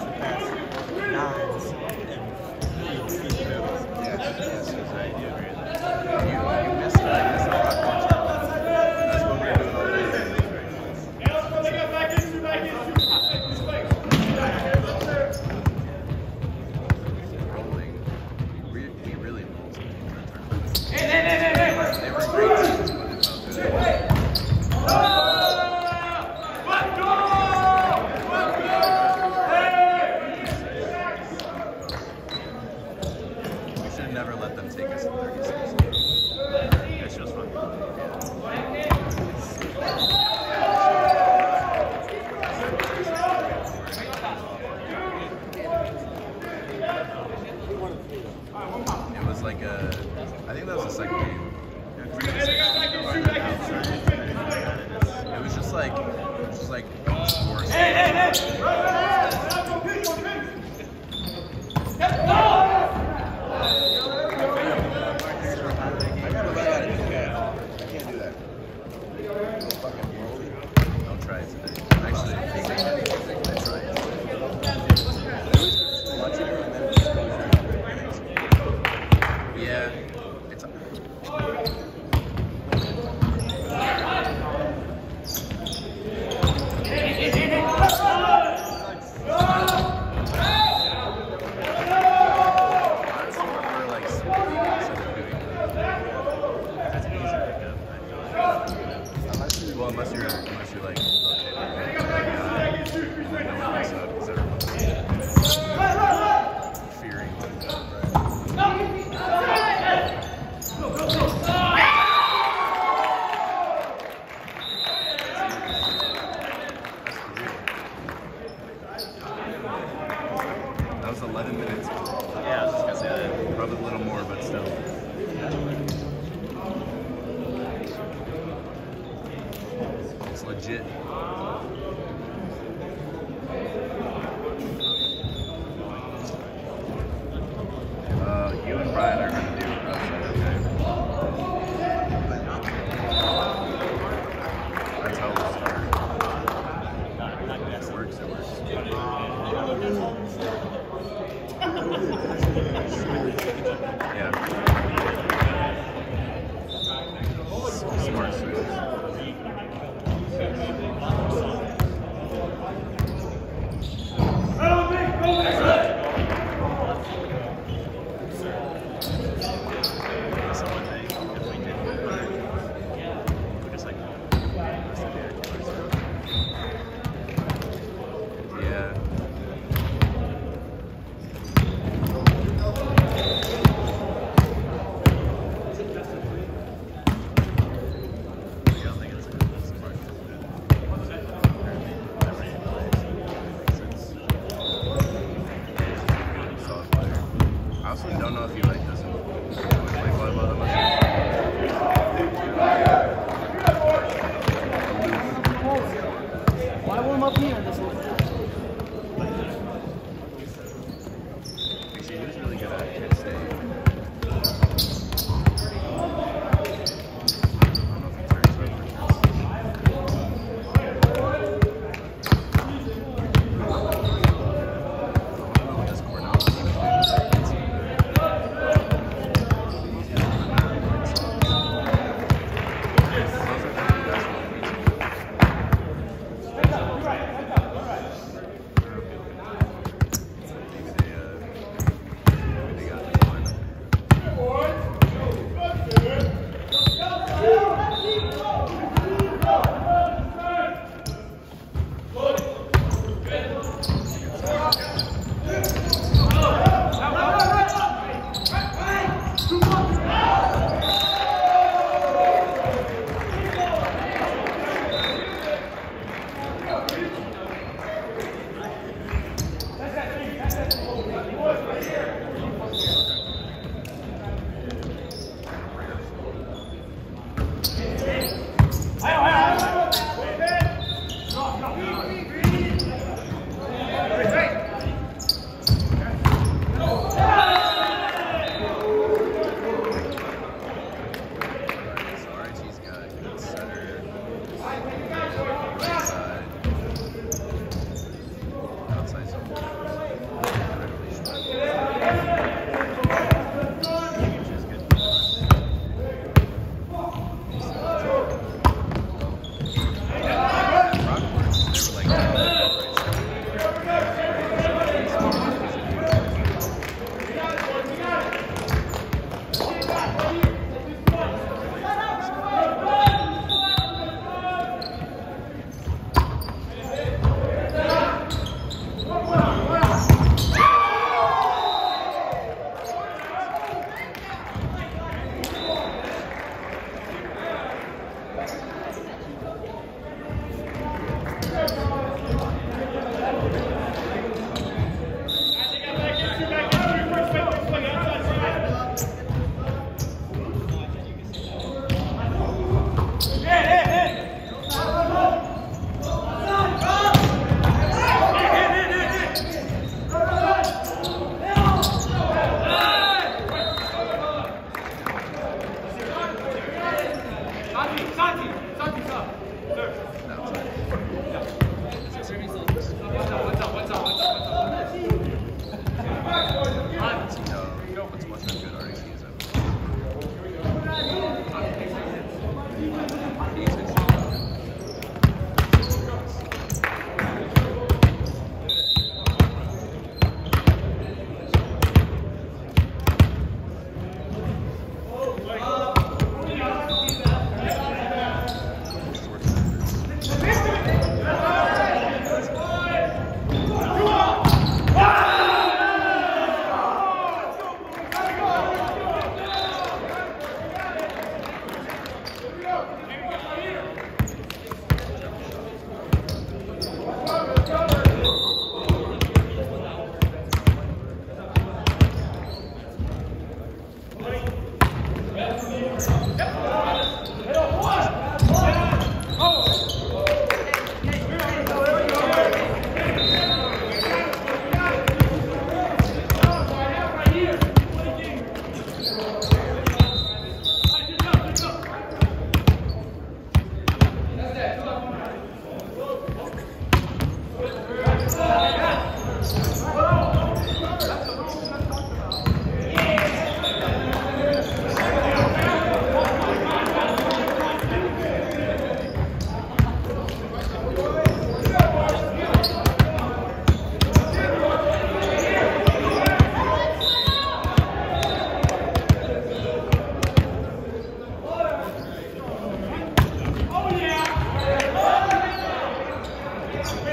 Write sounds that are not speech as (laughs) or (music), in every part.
surpass. Yes, yes, yes, I do agree with that.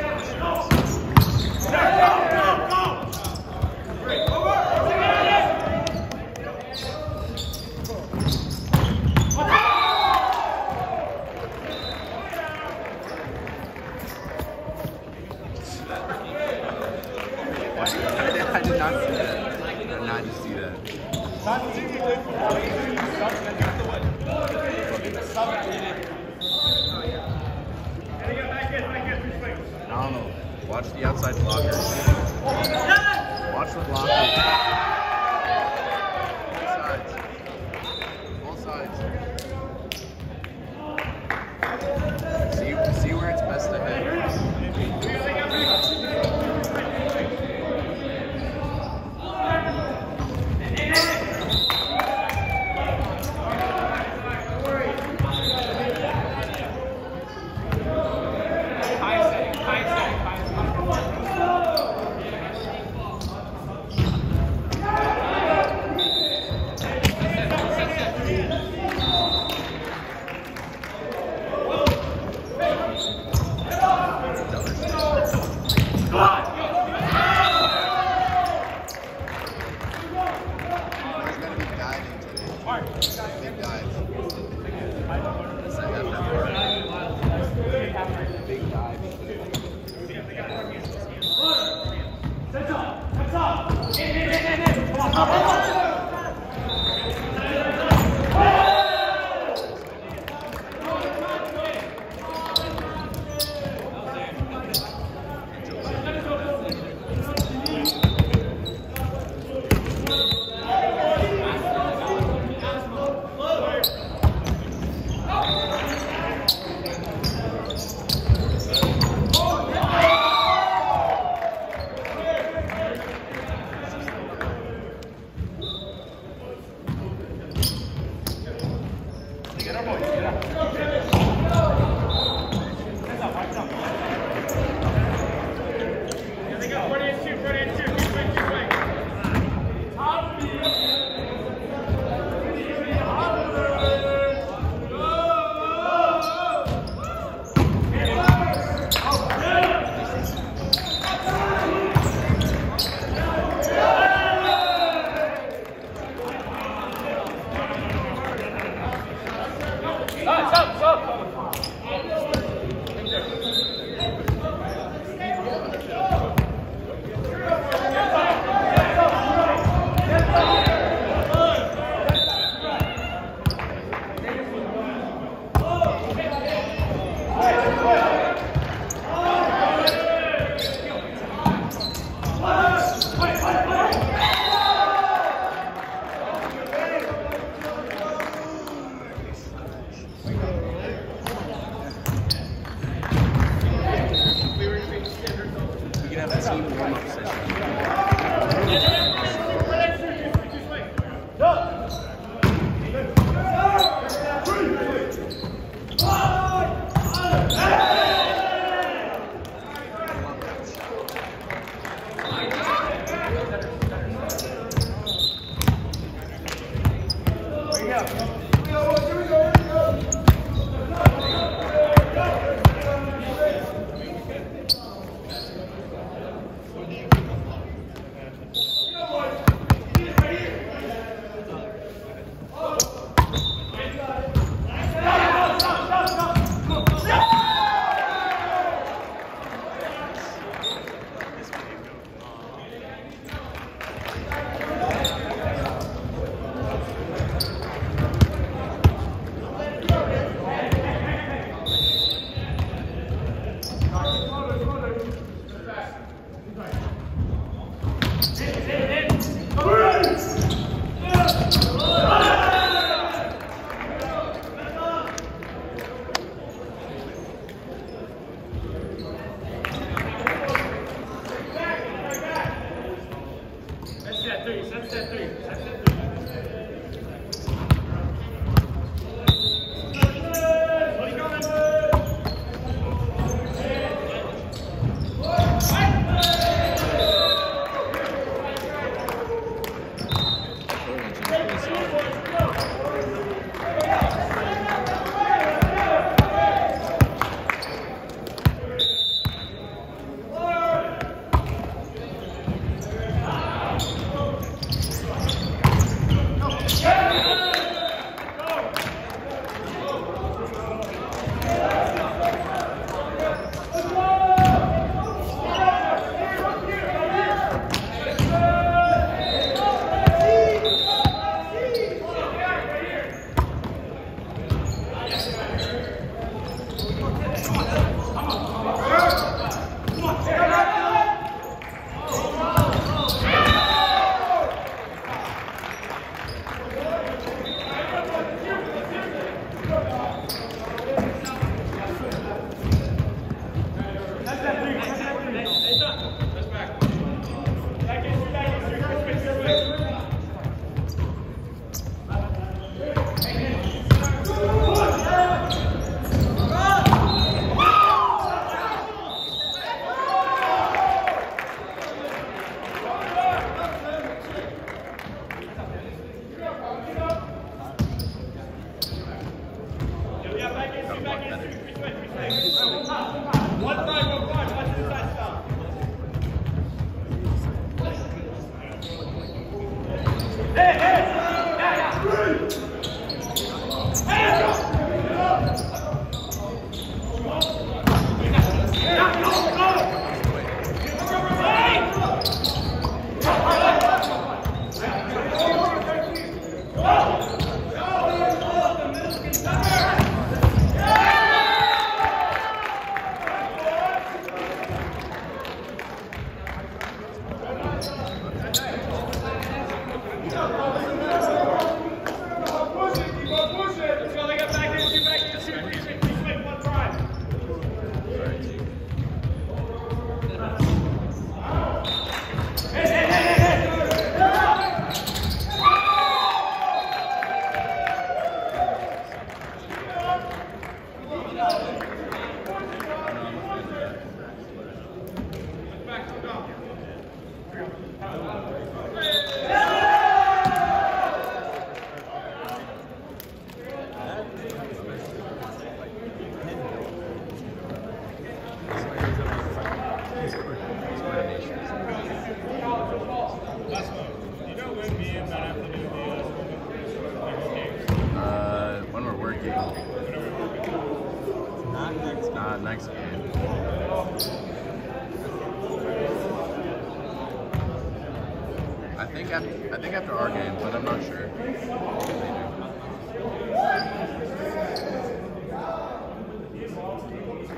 Yeah.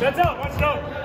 That's out. Watch it out.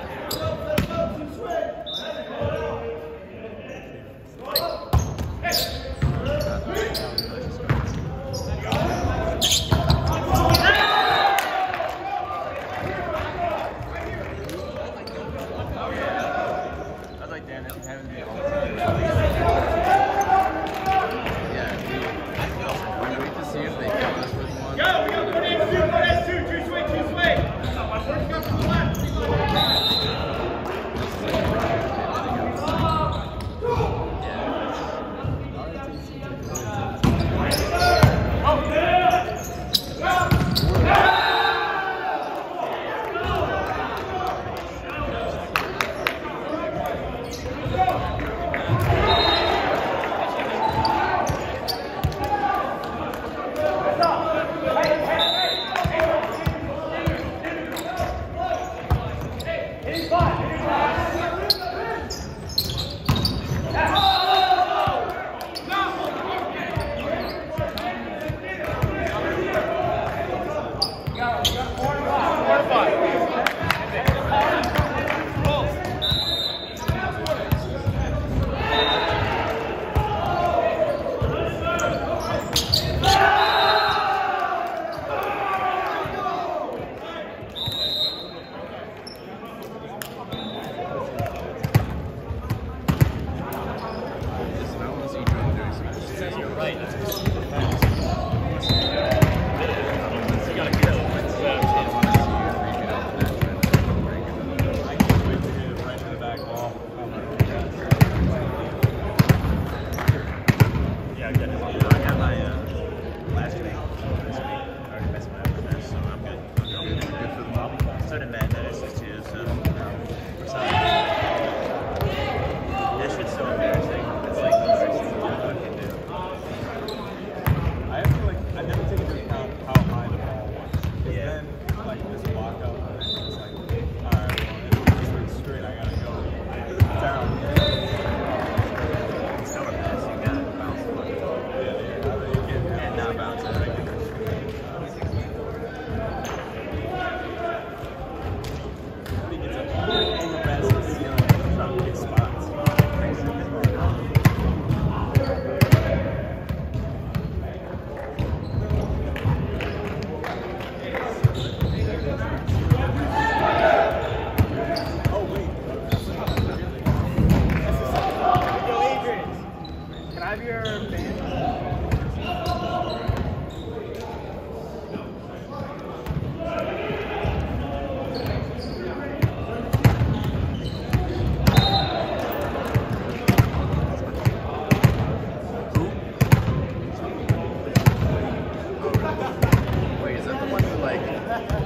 Yeah. (laughs)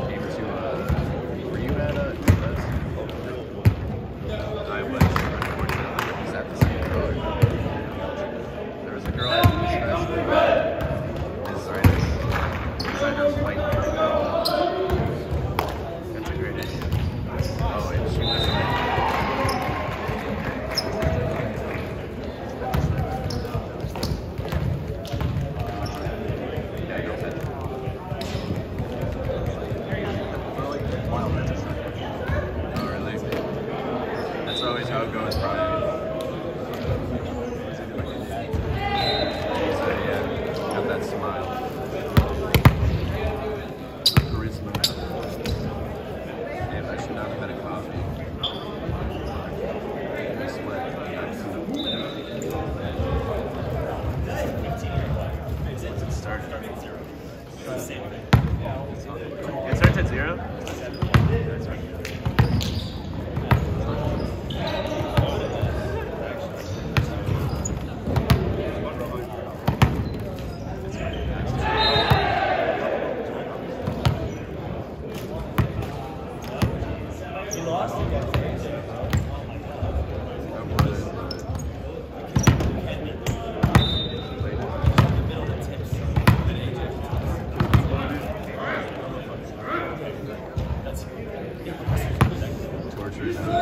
Torture.